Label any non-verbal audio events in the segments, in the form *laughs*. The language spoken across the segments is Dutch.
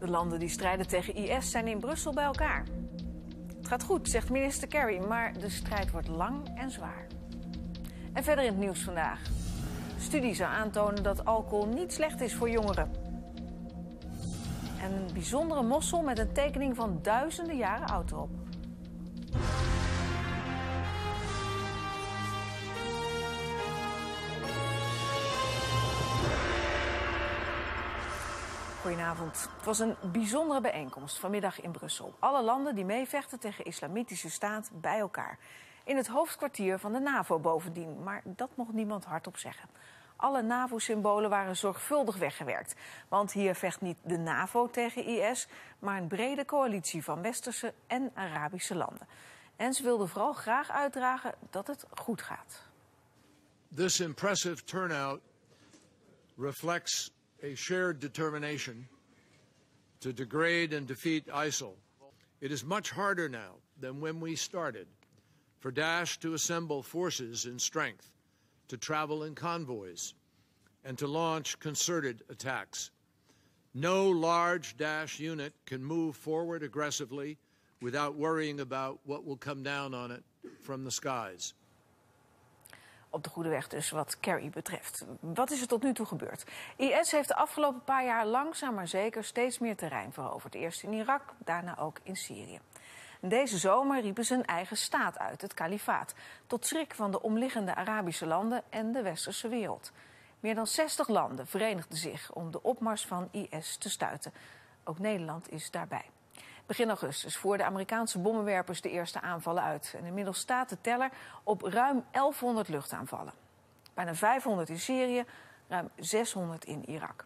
De landen die strijden tegen IS zijn in Brussel bij elkaar. Het gaat goed, zegt minister Kerry, maar de strijd wordt lang en zwaar. En verder in het nieuws vandaag. Studies zou aantonen dat alcohol niet slecht is voor jongeren. En een bijzondere mossel met een tekening van duizenden jaren oud erop. Goedenavond. Het was een bijzondere bijeenkomst vanmiddag in Brussel. Alle landen die meevechten tegen islamitische staat bij elkaar. In het hoofdkwartier van de NAVO bovendien, maar dat mocht niemand hardop zeggen. Alle NAVO-symbolen waren zorgvuldig weggewerkt. Want hier vecht niet de NAVO tegen IS, maar een brede coalitie van westerse en Arabische landen. En ze wilden vooral graag uitdragen dat het goed gaat. This impressive turnout reflects a shared determination to degrade and defeat ISIL. It is much harder now than when we started for Daesh to assemble forces in strength, to travel in convoys, and to launch concerted attacks. No large Daesh unit can move forward aggressively without worrying about what will come down on it from the skies. Op de goede weg dus wat Kerry betreft. Wat is er tot nu toe gebeurd? IS heeft de afgelopen paar jaar langzaam maar zeker steeds meer terrein veroverd. Eerst in Irak, daarna ook in Syrië. Deze zomer riepen ze een eigen staat uit, het kalifaat. Tot schrik van de omliggende Arabische landen en de westerse wereld. Meer dan 60 landen verenigden zich om de opmars van IS te stuiten. Ook Nederland is daarbij. Begin augustus voerden Amerikaanse bommenwerpers de eerste aanvallen uit. En inmiddels staat de teller op ruim 1100 luchtaanvallen. Bijna 500 in Syrië, ruim 600 in Irak.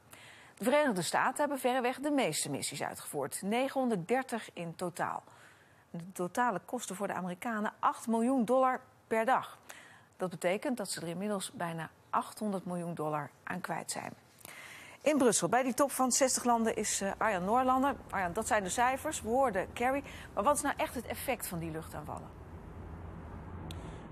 De Verenigde Staten hebben verreweg de meeste missies uitgevoerd. 930 in totaal. De totale kosten voor de Amerikanen 8 miljoen dollar per dag. Dat betekent dat ze er inmiddels bijna 800 miljoen dollar aan kwijt zijn. In Brussel, bij die top van 60 landen, is uh, Arjan Noorlander. Arjan, dat zijn de cijfers, we hoorden Kerry. Maar wat is nou echt het effect van die luchtaanvallen?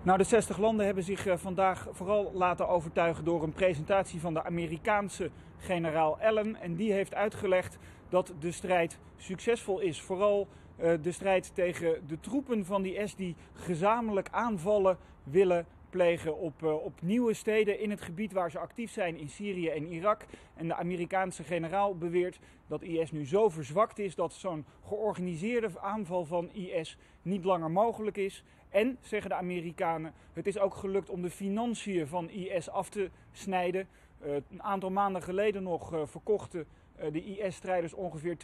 Nou, de 60 landen hebben zich uh, vandaag vooral laten overtuigen door een presentatie van de Amerikaanse generaal Allen. En die heeft uitgelegd dat de strijd succesvol is. Vooral uh, de strijd tegen de troepen van die S die gezamenlijk aanvallen willen plegen op, uh, op nieuwe steden in het gebied waar ze actief zijn in Syrië en Irak. En de Amerikaanse generaal beweert dat IS nu zo verzwakt is dat zo'n georganiseerde aanval van IS niet langer mogelijk is. En, zeggen de Amerikanen, het is ook gelukt om de financiën van IS af te snijden. Uh, een aantal maanden geleden nog uh, verkochten de IS-strijders ongeveer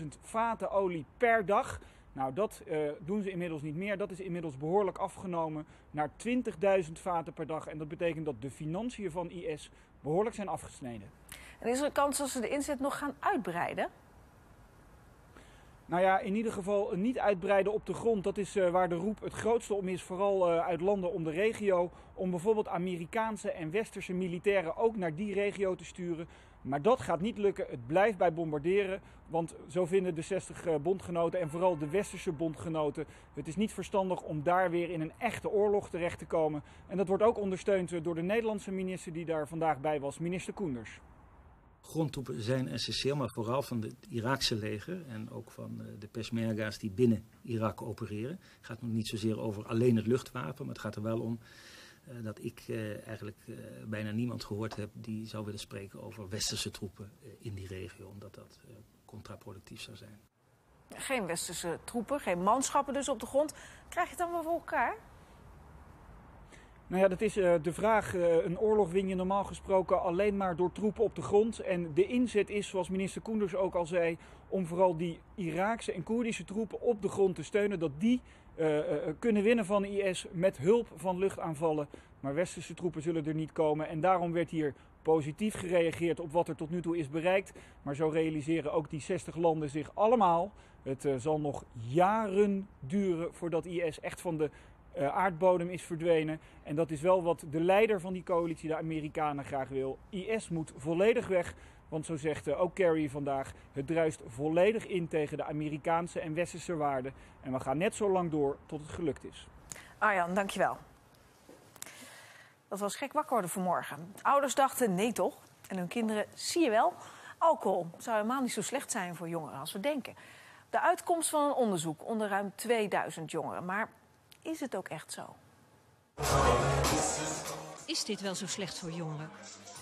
240.000 vaten olie per dag. Nou, dat uh, doen ze inmiddels niet meer. Dat is inmiddels behoorlijk afgenomen naar 20.000 vaten per dag. En dat betekent dat de financiën van IS behoorlijk zijn afgesneden. En is er een kans dat ze de inzet nog gaan uitbreiden? Nou ja, in ieder geval niet uitbreiden op de grond. Dat is uh, waar de roep het grootste om is, vooral uh, uit landen om de regio. Om bijvoorbeeld Amerikaanse en westerse militairen ook naar die regio te sturen. Maar dat gaat niet lukken. Het blijft bij bombarderen. Want zo vinden de 60 uh, bondgenoten en vooral de westerse bondgenoten. Het is niet verstandig om daar weer in een echte oorlog terecht te komen. En dat wordt ook ondersteund door de Nederlandse minister die daar vandaag bij was, minister Koenders. Grondtroepen zijn essentieel, maar vooral van het Iraakse leger en ook van de Peshmerga's die binnen Irak opereren. Het gaat nog niet zozeer over alleen het luchtwapen, maar het gaat er wel om uh, dat ik uh, eigenlijk uh, bijna niemand gehoord heb die zou willen spreken over westerse troepen in die regio, omdat dat contraproductief zou zijn. Geen westerse troepen, geen manschappen dus op de grond. Krijg je het dan wel voor elkaar? Nou ja, dat is de vraag. Een oorlog win je normaal gesproken alleen maar door troepen op de grond. En de inzet is, zoals minister Koenders ook al zei, om vooral die Iraakse en Koerdische troepen op de grond te steunen. Dat die uh, kunnen winnen van IS met hulp van luchtaanvallen. Maar westerse troepen zullen er niet komen. En daarom werd hier positief gereageerd op wat er tot nu toe is bereikt. Maar zo realiseren ook die 60 landen zich allemaal. Het zal nog jaren duren voordat IS echt van de aardbodem is verdwenen. En dat is wel wat de leider van die coalitie, de Amerikanen, graag wil. IS moet volledig weg. Want zo zegt uh, ook Kerry vandaag, het druist volledig in tegen de Amerikaanse en westerse waarden. En we gaan net zo lang door tot het gelukt is. Arjan, dankjewel. Dat was gek wakker worden vanmorgen. Ouders dachten, nee toch? En hun kinderen, zie je wel. Alcohol zou helemaal niet zo slecht zijn voor jongeren als we denken. De uitkomst van een onderzoek onder ruim 2000 jongeren. Maar is het ook echt zo? Is dit wel zo slecht voor jongeren?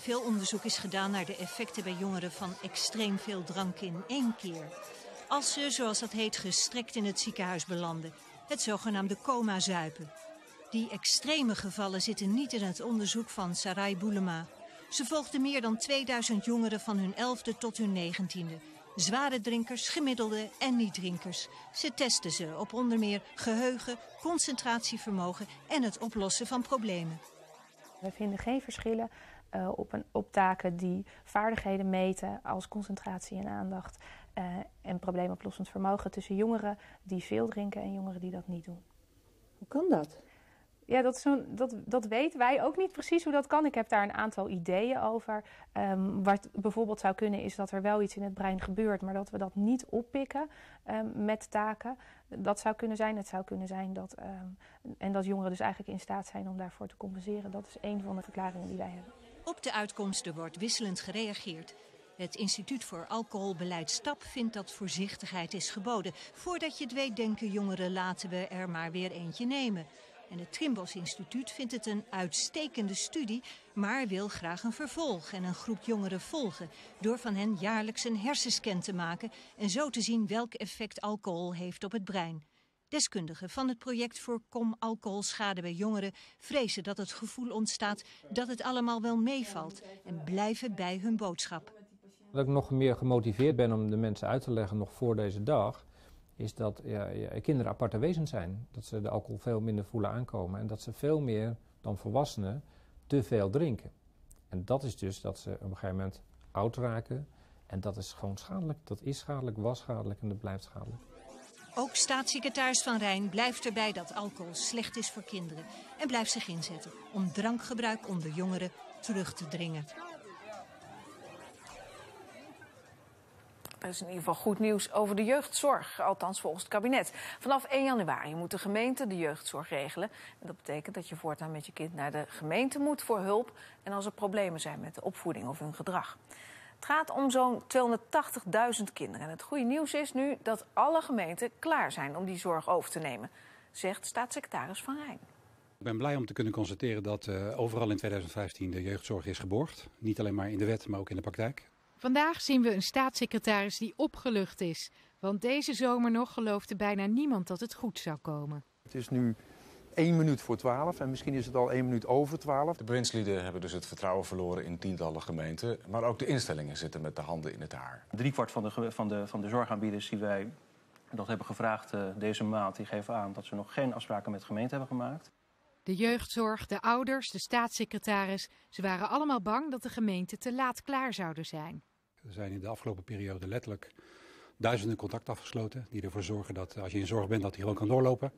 Veel onderzoek is gedaan naar de effecten bij jongeren van extreem veel drank in één keer. Als ze, zoals dat heet, gestrekt in het ziekenhuis belanden. Het zogenaamde coma-zuipen. Die extreme gevallen zitten niet in het onderzoek van Sarai Boulema. Ze volgde meer dan 2000 jongeren van hun 11e tot hun 19e. Zware drinkers, gemiddelde en niet-drinkers. Ze testen ze op onder meer geheugen, concentratievermogen en het oplossen van problemen. We vinden geen verschillen uh, op, een, op taken die vaardigheden meten als concentratie en aandacht uh, en probleemoplossend vermogen tussen jongeren die veel drinken en jongeren die dat niet doen. Hoe kan dat? Ja, dat, is dat, dat weten wij ook niet precies hoe dat kan. Ik heb daar een aantal ideeën over. Um, wat bijvoorbeeld zou kunnen is dat er wel iets in het brein gebeurt, maar dat we dat niet oppikken um, met taken. Dat zou kunnen zijn. Het zou kunnen zijn dat, um, en dat jongeren dus eigenlijk in staat zijn om daarvoor te compenseren. Dat is een van de verklaringen die wij hebben. Op de uitkomsten wordt wisselend gereageerd. Het Instituut voor Alcoholbeleid STAP vindt dat voorzichtigheid is geboden. Voordat je het weet denken jongeren laten we er maar weer eentje nemen. En het Trimbos Instituut vindt het een uitstekende studie, maar wil graag een vervolg en een groep jongeren volgen. Door van hen jaarlijks een hersenscan te maken en zo te zien welk effect alcohol heeft op het brein. Deskundigen van het project Voorkom alcoholschade bij jongeren vrezen dat het gevoel ontstaat dat het allemaal wel meevalt en blijven bij hun boodschap. Dat ik nog meer gemotiveerd ben om de mensen uit te leggen nog voor deze dag, is dat ja, kinderen aparte wezens zijn. Dat ze de alcohol veel minder voelen aankomen en dat ze veel meer dan volwassenen te veel drinken. En dat is dus dat ze op een gegeven moment oud raken en dat is gewoon schadelijk. Dat is schadelijk, was schadelijk en dat blijft schadelijk. Ook staatssecretaris Van Rijn blijft erbij dat alcohol slecht is voor kinderen en blijft zich inzetten om drankgebruik onder jongeren terug te dringen. Er is in ieder geval goed nieuws over de jeugdzorg, althans volgens het kabinet. Vanaf 1 januari moet de gemeente de jeugdzorg regelen. En dat betekent dat je voortaan met je kind naar de gemeente moet voor hulp en als er problemen zijn met de opvoeding of hun gedrag. Het gaat om zo'n 280.000 kinderen. En het goede nieuws is nu dat alle gemeenten klaar zijn om die zorg over te nemen, zegt staatssecretaris Van Rijn. Ik ben blij om te kunnen constateren dat uh, overal in 2015 de jeugdzorg is geborgd. Niet alleen maar in de wet, maar ook in de praktijk. Vandaag zien we een staatssecretaris die opgelucht is. Want deze zomer nog geloofde bijna niemand dat het goed zou komen. Het is nu 1 minuut voor 12 en misschien is het al 1 minuut over 12. De bewindslieden hebben dus het vertrouwen verloren in tientallen gemeenten. Maar ook de instellingen zitten met de handen in het haar. Driekwart van de, van de, van de zorgaanbieders die wij dat hebben gevraagd uh, deze maand... die geven aan dat ze nog geen afspraken met gemeenten hebben gemaakt. De jeugdzorg, de ouders, de staatssecretaris... ze waren allemaal bang dat de gemeenten te laat klaar zouden zijn. Er zijn in de afgelopen periode letterlijk duizenden contacten afgesloten... die ervoor zorgen dat als je in zorg bent dat die gewoon kan doorlopen...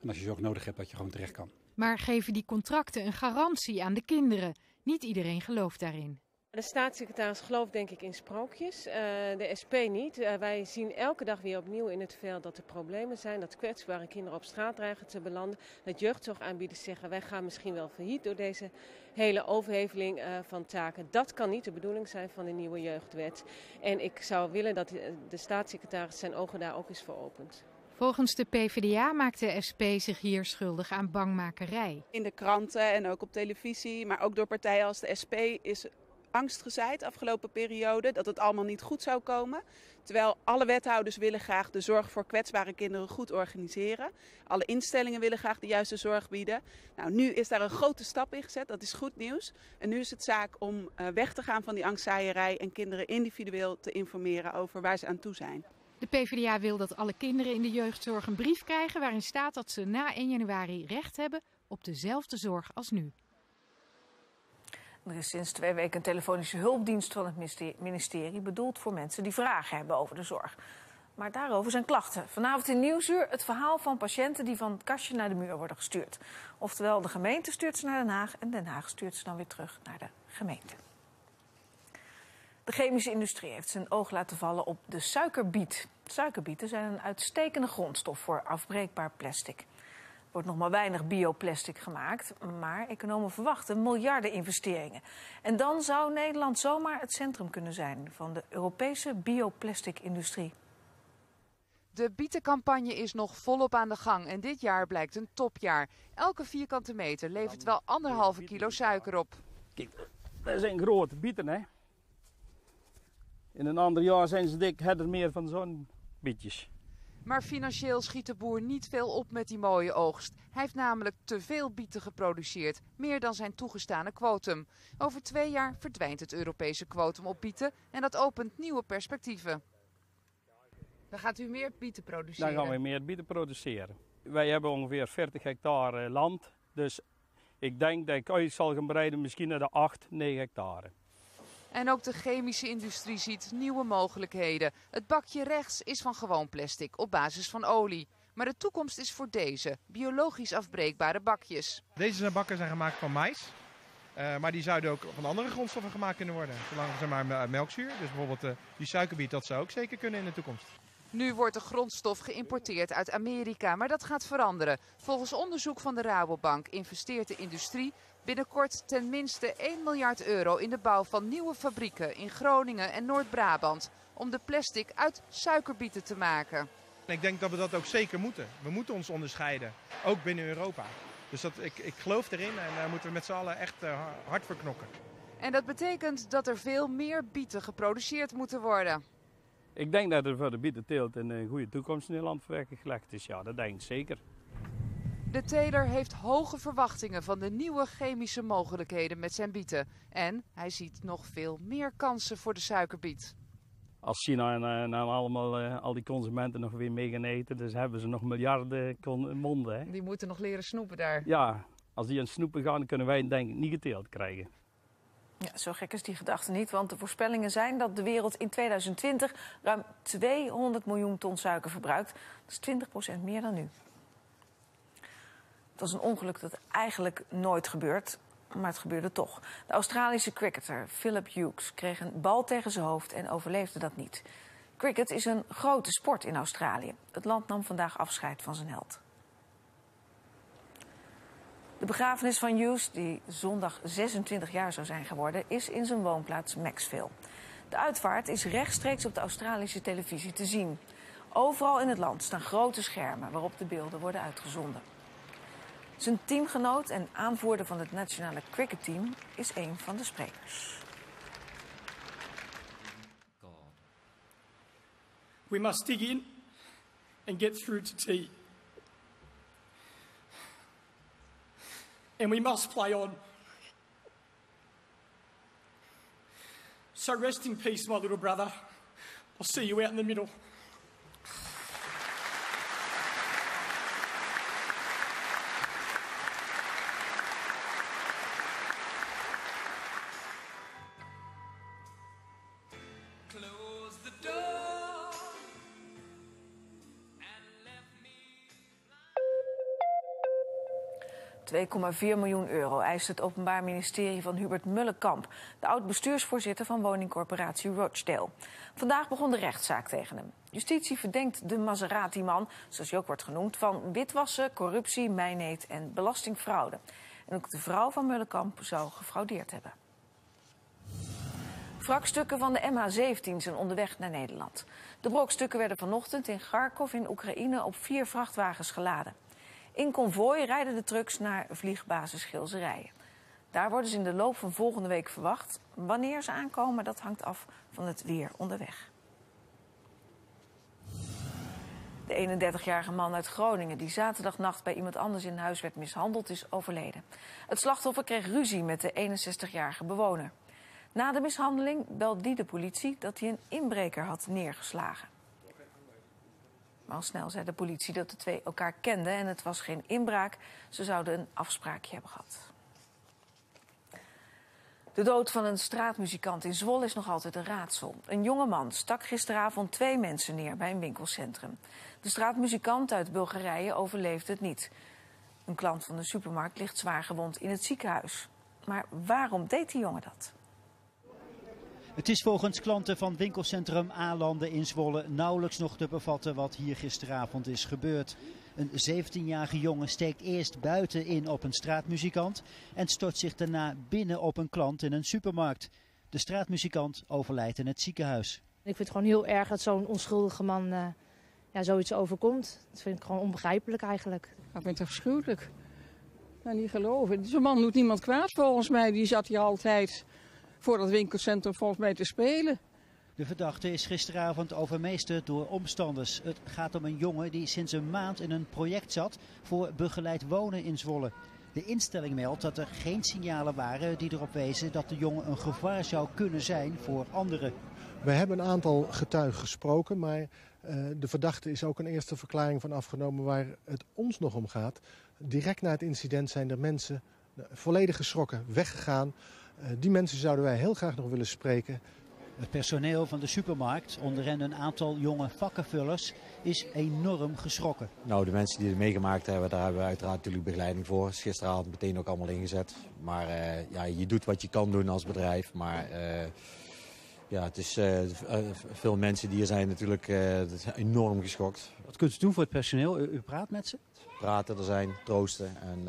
En als je zorg nodig hebt, dat je gewoon terecht kan. Maar geven die contracten een garantie aan de kinderen? Niet iedereen gelooft daarin. De staatssecretaris gelooft denk ik in sprookjes, uh, de SP niet. Uh, wij zien elke dag weer opnieuw in het veld dat er problemen zijn, dat kwetsbare kinderen op straat dreigen te belanden. Dat jeugdzorgaanbieders zeggen wij gaan misschien wel failliet door deze hele overheveling uh, van taken. Dat kan niet de bedoeling zijn van de nieuwe jeugdwet. En ik zou willen dat de staatssecretaris zijn ogen daar ook eens voor opent. Volgens de PvdA maakt de SP zich hier schuldig aan bangmakerij. In de kranten en ook op televisie, maar ook door partijen als de SP is angst gezaaid afgelopen periode dat het allemaal niet goed zou komen. Terwijl alle wethouders willen graag de zorg voor kwetsbare kinderen goed organiseren. Alle instellingen willen graag de juiste zorg bieden. Nou, nu is daar een grote stap in gezet, dat is goed nieuws. En nu is het zaak om uh, weg te gaan van die angstzaaierij en kinderen individueel te informeren over waar ze aan toe zijn. De PvdA wil dat alle kinderen in de jeugdzorg een brief krijgen waarin staat dat ze na 1 januari recht hebben op dezelfde zorg als nu. Er is sinds twee weken een telefonische hulpdienst van het ministerie bedoeld voor mensen die vragen hebben over de zorg. Maar daarover zijn klachten. Vanavond in Nieuwsuur het verhaal van patiënten die van het kastje naar de muur worden gestuurd. Oftewel, de gemeente stuurt ze naar Den Haag en Den Haag stuurt ze dan weer terug naar de gemeente. De chemische industrie heeft zijn oog laten vallen op de suikerbiet. Suikerbieten zijn een uitstekende grondstof voor afbreekbaar plastic. Er wordt nog maar weinig bioplastic gemaakt, maar economen verwachten miljarden investeringen. En dan zou Nederland zomaar het centrum kunnen zijn van de Europese bioplastic-industrie. De bietencampagne is nog volop aan de gang en dit jaar blijkt een topjaar. Elke vierkante meter levert wel anderhalve kilo suiker op. Kijk, dat zijn grote bieten, hè. In een ander jaar zijn ze dik, hebben meer van zo'n bietjes. Maar financieel schiet de boer niet veel op met die mooie oogst. Hij heeft namelijk te veel bieten geproduceerd, meer dan zijn toegestane kwotum. Over twee jaar verdwijnt het Europese kwotum op bieten en dat opent nieuwe perspectieven. Dan gaat u meer bieten produceren? Dan gaan we meer bieten produceren. Wij hebben ongeveer 40 hectare land, dus ik denk dat ik uit zal gaan breiden misschien naar de 8, 9 hectare. En ook de chemische industrie ziet nieuwe mogelijkheden. Het bakje rechts is van gewoon plastic op basis van olie. Maar de toekomst is voor deze, biologisch afbreekbare bakjes. Deze bakken zijn gemaakt van mais. Uh, maar die zouden ook van andere grondstoffen gemaakt kunnen worden. Zolang ze maar melkzuur. Dus bijvoorbeeld uh, die suikerbiet, dat zou ook zeker kunnen in de toekomst. Nu wordt de grondstof geïmporteerd uit Amerika, maar dat gaat veranderen. Volgens onderzoek van de Rabobank investeert de industrie binnenkort ten minste 1 miljard euro in de bouw van nieuwe fabrieken in Groningen en Noord-Brabant. Om de plastic uit suikerbieten te maken. Ik denk dat we dat ook zeker moeten. We moeten ons onderscheiden, ook binnen Europa. Dus dat, ik, ik geloof erin en daar moeten we met z'n allen echt uh, hard voor knokken. En dat betekent dat er veel meer bieten geproduceerd moeten worden. Ik denk dat er voor de bietenteelt een goede toekomst in Nederland gelegd is. Ja, dat denk ik zeker. De teler heeft hoge verwachtingen van de nieuwe chemische mogelijkheden met zijn bieten. En hij ziet nog veel meer kansen voor de suikerbiet. Als China en, en allemaal, uh, al die consumenten nog weer mee gaan eten, dus hebben ze nog miljarden monden. Hè? Die moeten nog leren snoepen daar. Ja, als die aan snoepen gaan, kunnen wij denk ik niet geteeld krijgen. Ja, zo gek is die gedachte niet, want de voorspellingen zijn dat de wereld in 2020 ruim 200 miljoen ton suiker verbruikt. Dat is 20% meer dan nu. Het was een ongeluk dat eigenlijk nooit gebeurt, maar het gebeurde toch. De Australische cricketer Philip Hughes kreeg een bal tegen zijn hoofd en overleefde dat niet. Cricket is een grote sport in Australië. Het land nam vandaag afscheid van zijn held. De begrafenis van Hughes, die zondag 26 jaar zou zijn geworden, is in zijn woonplaats Maxville. De uitvaart is rechtstreeks op de Australische televisie te zien. Overal in het land staan grote schermen waarop de beelden worden uitgezonden. Zijn teamgenoot en aanvoerder van het nationale cricketteam is een van de sprekers. We must dig in and get through to tea. And we must play on. So rest in peace, my little brother. I'll see you out in the middle. 2,4 miljoen euro eist het Openbaar Ministerie van Hubert Mullenkamp, de oud-bestuursvoorzitter van woningcorporatie Rochdale. Vandaag begon de rechtszaak tegen hem. Justitie verdenkt de Maserati-man, zoals hij ook wordt genoemd, van witwassen, corruptie, mijnheid en belastingfraude. En ook de vrouw van Mullenkamp zou gefraudeerd hebben. Wrakstukken van de MH17 zijn onderweg naar Nederland. De brokstukken werden vanochtend in Kharkov in Oekraïne op vier vrachtwagens geladen. In konvooi rijden de trucks naar vliegbasis Gilserijen. Daar worden ze in de loop van volgende week verwacht. Wanneer ze aankomen, dat hangt af van het weer onderweg. De 31-jarige man uit Groningen die zaterdagnacht bij iemand anders in huis werd mishandeld is overleden. Het slachtoffer kreeg ruzie met de 61-jarige bewoner. Na de mishandeling belde die de politie dat hij een inbreker had neergeslagen. Maar al snel zei de politie dat de twee elkaar kenden en het was geen inbraak. Ze zouden een afspraakje hebben gehad. De dood van een straatmuzikant in Zwolle is nog altijd een raadsel. Een jonge man stak gisteravond twee mensen neer bij een winkelcentrum. De straatmuzikant uit Bulgarije overleefde het niet. Een klant van de supermarkt ligt zwaar gewond in het ziekenhuis. Maar waarom deed die jongen dat? Het is volgens klanten van winkelcentrum Aalanden in Zwolle nauwelijks nog te bevatten wat hier gisteravond is gebeurd. Een 17-jarige jongen steekt eerst buiten in op een straatmuzikant en stort zich daarna binnen op een klant in een supermarkt. De straatmuzikant overlijdt in het ziekenhuis. Ik vind het gewoon heel erg dat zo'n onschuldige man uh, ja, zoiets overkomt. Dat vind ik gewoon onbegrijpelijk eigenlijk. Ik vind het afschuwelijk. Ja, niet geloven. Zo'n man doet niemand kwaad volgens mij. Die zat hier altijd voor dat winkelcentrum volgens mij te spelen. De verdachte is gisteravond overmeesterd door omstanders. Het gaat om een jongen die sinds een maand in een project zat voor begeleid wonen in Zwolle. De instelling meldt dat er geen signalen waren die erop wezen dat de jongen een gevaar zou kunnen zijn voor anderen. We hebben een aantal getuigen gesproken, maar uh, de verdachte is ook een eerste verklaring van afgenomen waar het ons nog om gaat. Direct na het incident zijn er mensen volledig geschrokken weggegaan. Uh, die mensen zouden wij heel graag nog willen spreken. Het personeel van de supermarkt, onder hen een aantal jonge vakkenvullers, is enorm geschrokken. Nou, de mensen die het meegemaakt hebben, daar hebben we uiteraard natuurlijk begeleiding voor. Is gisteravond meteen ook allemaal ingezet. Maar uh, ja, je doet wat je kan doen als bedrijf. Maar uh, ja, het is, uh, veel mensen die hier zijn natuurlijk enorm geschokt. Wat kunt u doen voor het personeel? U, u praat met ze? Praten er zijn, troosten. En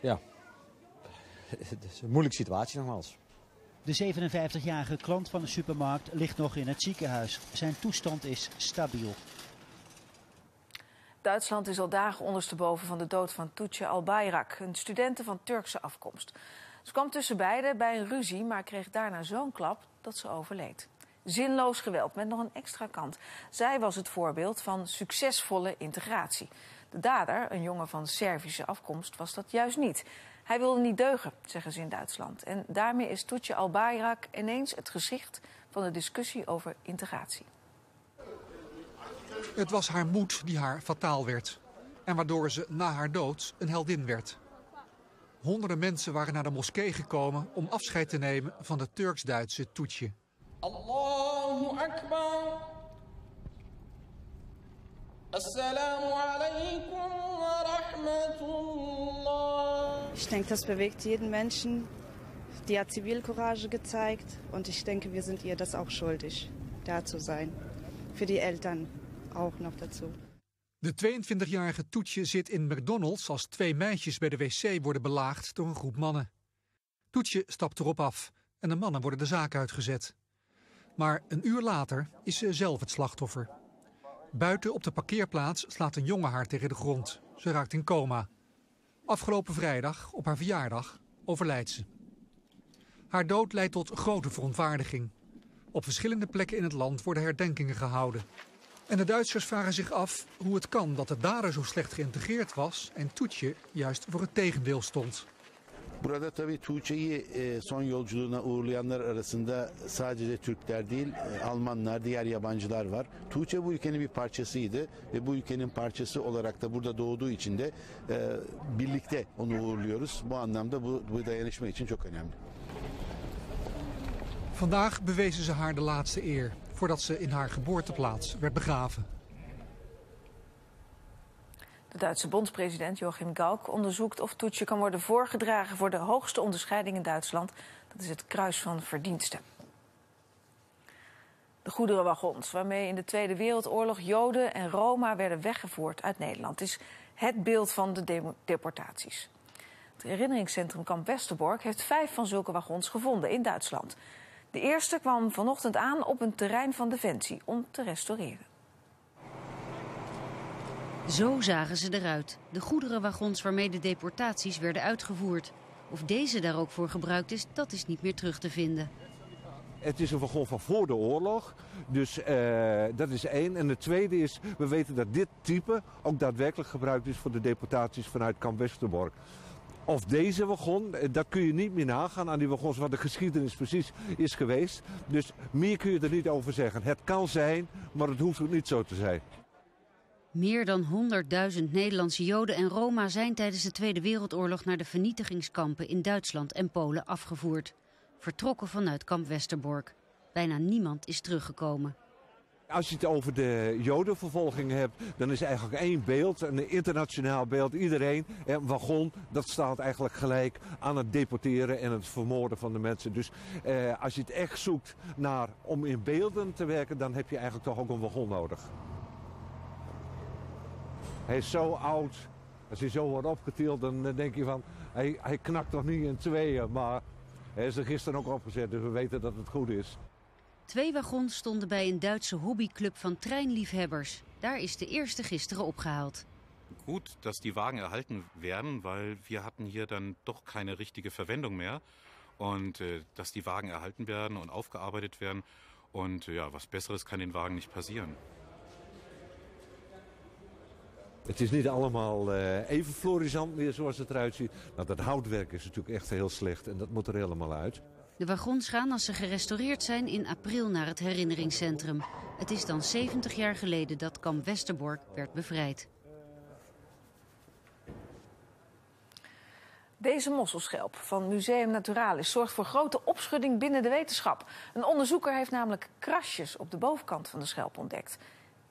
ja, het is *laughs* een moeilijke situatie nogmaals. De 57-jarige klant van de supermarkt ligt nog in het ziekenhuis. Zijn toestand is stabiel. Duitsland is al dagen ondersteboven van de dood van Tuce Albayrak, een studente van Turkse afkomst. Ze kwam tussen beiden bij een ruzie, maar kreeg daarna zo'n klap dat ze overleed. Zinloos geweld met nog een extra kant. Zij was het voorbeeld van succesvolle integratie. De dader, een jongen van Servische afkomst, was dat juist niet. Hij wilde niet deugen, zeggen ze in Duitsland. En daarmee is Toetje Albayrak ineens het gezicht van de discussie over integratie. Het was haar moed die haar fataal werd. En waardoor ze na haar dood een heldin werd. Honderden mensen waren naar de moskee gekomen om afscheid te nemen van de Turks-Duitse Toetje. Allahu Akbar. Assalamu alaikum wa rahmatullah. Ich denke, das bewegt jeden Menschen. Die hat Zivilcourage gezeigt und ich denke, wir sind ihr das auch schuldig, da zu sein. Für die Eltern auch noch dazu. De 22-jarige Toetje zit in McDonald's als twee meisjes bij de wc worden belaagd door een groep mannen. Toetje stapt erop af en de mannen worden de zaak uitgezet. Maar een uur later is ze zelf het slachtoffer. Buiten op de parkeerplaats slaat een jongen haar tegen de grond. Ze raakt in coma. Afgelopen vrijdag, op haar verjaardag, overlijdt ze. Haar dood leidt tot grote verontwaardiging. Op verschillende plekken in het land worden herdenkingen gehouden. En de Duitsers vragen zich af hoe het kan dat de dader zo slecht geïntegreerd was en Toetje juist voor het tegendeel stond. Burada tabii Tuğçe'yi e, son yolculuğuna uğurlayanlar arasında sadece Türkler değil, e, Almanlar, diğer yabancılar var. Tuğçe bu ülkenin bir parçasıydı ve bu ülkenin parçası olarak da burada doğduğu için de e, birlikte onu uğurluyoruz. Bu anlamda bu, bu dayanışma için çok önemli. Vandaag bewezen ze haar de laatste eer, voordat ze in haar geboorteplaats werd begraven. De Duitse bondspresident Joachim Gauck onderzoekt of Toetje kan worden voorgedragen voor de hoogste onderscheiding in Duitsland. Dat is het Kruis van Verdiensten. De goederenwagons waarmee in de Tweede Wereldoorlog Joden en Roma werden weggevoerd uit Nederland is het beeld van de deportaties. Het herinneringscentrum Kamp Westerbork heeft vijf van zulke wagons gevonden in Duitsland. De eerste kwam vanochtend aan op een terrein van Defensie om te restaureren. Zo zagen ze eruit, de goederenwagons waarmee de deportaties werden uitgevoerd. Of deze daar ook voor gebruikt is, dat is niet meer terug te vinden. Het is een wagon van voor de oorlog, dus uh, dat is één. En het tweede is, we weten dat dit type ook daadwerkelijk gebruikt is voor de deportaties vanuit kamp Westerbork. Of deze wagon, eh, dat kun je niet meer nagaan aan die wagons wat de geschiedenis precies is geweest. Dus meer kun je er niet over zeggen. Het kan zijn, maar het hoeft ook niet zo te zijn. Meer dan 100.000 Nederlandse Joden en Roma zijn tijdens de Tweede Wereldoorlog naar de vernietigingskampen in Duitsland en Polen afgevoerd. Vertrokken vanuit kamp Westerbork. Bijna niemand is teruggekomen. Als je het over de jodenvervolging hebt, dan is eigenlijk één beeld, een internationaal beeld. Iedereen, een wagon, dat staat eigenlijk gelijk aan het deporteren en het vermoorden van de mensen. Dus eh, als je het echt zoekt naar om in beelden te werken, dan heb je eigenlijk toch ook een wagon nodig. Hij is zo oud. Als hij zo wordt opgetild, dan eh, denk je van, hij, hij knakt toch niet in tweeën. Maar hij is er gisteren ook opgezet, dus we weten dat het goed is. Twee wagons stonden bij een Duitse hobbyclub van treinliefhebbers. Daar is de eerste gisteren opgehaald. Gut, dass die Wagen erhalten werden, weil wir hatten hier dann doch keine richtige Verwendung mehr. Und äh, dass die Wagen erhalten werden und aufgearbeitet werden. Und ja, was Besseres kann den Wagen nicht passieren. Het is niet allemaal uh, even florisant meer zoals het eruit ziet. Nou, dat houtwerk is natuurlijk echt heel slecht en dat moet er helemaal uit. De wagons gaan als ze gerestaureerd zijn in april naar het herinneringscentrum. Het is dan 70 jaar geleden dat kamp Westerbork werd bevrijd. Deze mosselschelp van Museum Naturalis zorgt voor grote opschudding binnen de wetenschap. Een onderzoeker heeft namelijk krasjes op de bovenkant van de schelp ontdekt.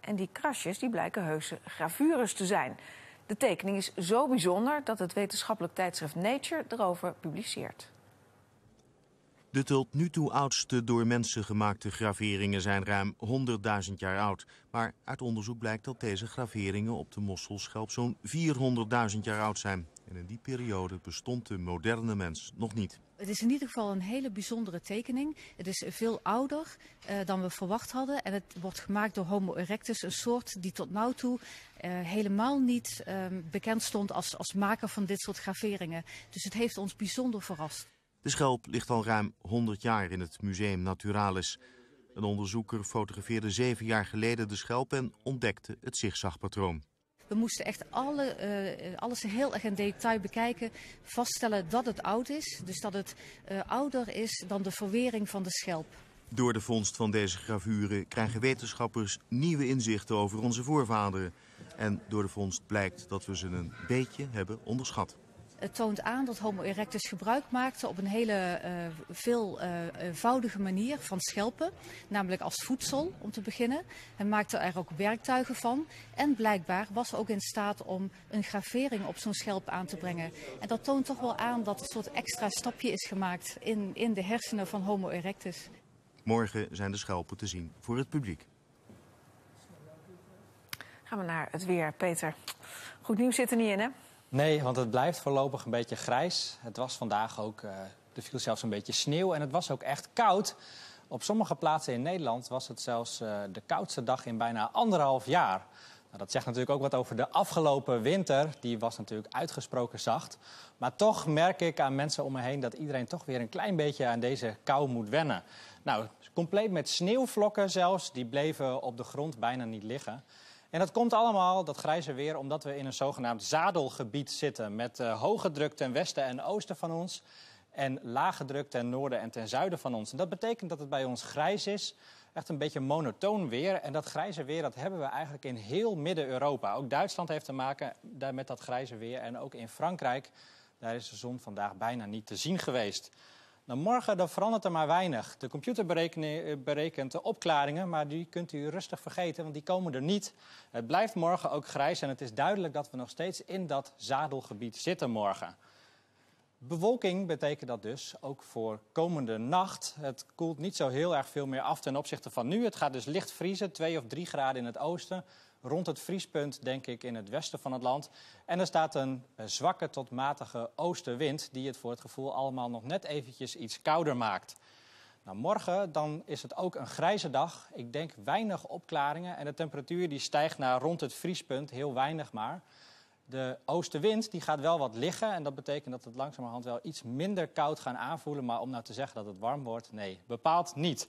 En die krasjes die blijken heuse gravures te zijn. De tekening is zo bijzonder dat het wetenschappelijk tijdschrift Nature erover publiceert. De tot nu toe oudste door mensen gemaakte graveringen zijn ruim 100.000 jaar oud. Maar uit onderzoek blijkt dat deze graveringen op de mosselschelp zo'n 400.000 jaar oud zijn. En in die periode bestond de moderne mens nog niet. Het is in ieder geval een hele bijzondere tekening. Het is veel ouder uh, dan we verwacht hadden. En het wordt gemaakt door Homo erectus, een soort die tot nu toe uh, helemaal niet uh, bekend stond als, als maker van dit soort graveringen. Dus het heeft ons bijzonder verrast. De schelp ligt al ruim 100 jaar in het Museum Naturalis. Een onderzoeker fotografeerde zeven jaar geleden de schelp en ontdekte het zigzagpatroon. We moesten echt alle, uh, alles heel erg in detail bekijken. Vaststellen dat het oud is. Dus dat het uh, ouder is dan de verwering van de schelp. Door de vondst van deze gravuren krijgen wetenschappers nieuwe inzichten over onze voorvaderen. En door de vondst blijkt dat we ze een beetje hebben onderschat. Het toont aan dat Homo erectus gebruik maakte op een hele uh, veelvoudige uh, manier van schelpen. Namelijk als voedsel, om te beginnen. Hij maakte er ook werktuigen van. En blijkbaar was ook in staat om een gravering op zo'n schelp aan te brengen. En dat toont toch wel aan dat een soort extra stapje is gemaakt in, in de hersenen van Homo erectus. Morgen zijn de schelpen te zien voor het publiek. Gaan we naar het weer, Peter. Goed nieuws zit er niet in, hè? Nee, want het blijft voorlopig een beetje grijs. Het was vandaag ook, uh, er viel zelfs een beetje sneeuw en het was ook echt koud. Op sommige plaatsen in Nederland was het zelfs uh, de koudste dag in bijna anderhalf jaar. Nou, dat zegt natuurlijk ook wat over de afgelopen winter. Die was natuurlijk uitgesproken zacht. Maar toch merk ik aan mensen om me heen dat iedereen toch weer een klein beetje aan deze kou moet wennen. Nou, compleet met sneeuwvlokken zelfs, die bleven op de grond bijna niet liggen. En dat komt allemaal, dat grijze weer, omdat we in een zogenaamd zadelgebied zitten. Met uh, hoge druk ten westen en oosten van ons. En lage druk ten noorden en ten zuiden van ons. En dat betekent dat het bij ons grijs is. Echt een beetje monotoon weer. En dat grijze weer dat hebben we eigenlijk in heel Midden-Europa. Ook Duitsland heeft te maken met dat grijze weer. En ook in Frankrijk, daar is de zon vandaag bijna niet te zien geweest. Nou, morgen dan verandert er maar weinig. De computer berekent de opklaringen, maar die kunt u rustig vergeten, want die komen er niet. Het blijft morgen ook grijs en het is duidelijk dat we nog steeds in dat zadelgebied zitten morgen. Bewolking betekent dat dus ook voor komende nacht. Het koelt niet zo heel erg veel meer af ten opzichte van nu. Het gaat dus licht vriezen, 2 of 3 graden in het oosten. Rond het vriespunt, denk ik, in het westen van het land. En er staat een zwakke tot matige oostenwind... die het voor het gevoel allemaal nog net eventjes iets kouder maakt. Nou, morgen dan is het ook een grijze dag. Ik denk weinig opklaringen. En de temperatuur die stijgt naar rond het vriespunt, heel weinig maar... De oostenwind die gaat wel wat liggen en dat betekent dat het langzamerhand wel iets minder koud gaan aanvoelen. Maar om nou te zeggen dat het warm wordt, nee, bepaald niet.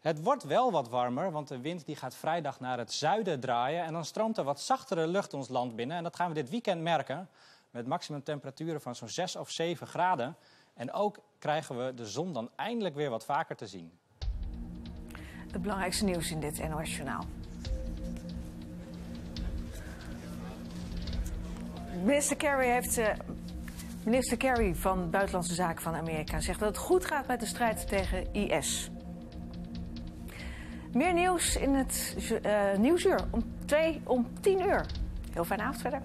Het wordt wel wat warmer, want de wind die gaat vrijdag naar het zuiden draaien. En dan stroomt er wat zachtere lucht ons land binnen. En dat gaan we dit weekend merken. Met maximum temperaturen van zo'n 6 of 7 graden. En ook krijgen we de zon dan eindelijk weer wat vaker te zien. Het belangrijkste nieuws in dit NOS Journaal. Minister Kerry heeft. Uh, minister Kerry van Buitenlandse Zaken van Amerika zegt dat het goed gaat met de strijd tegen IS. Meer nieuws in het uh, nieuwsuur om, twee, om tien uur. Heel fijne avond verder.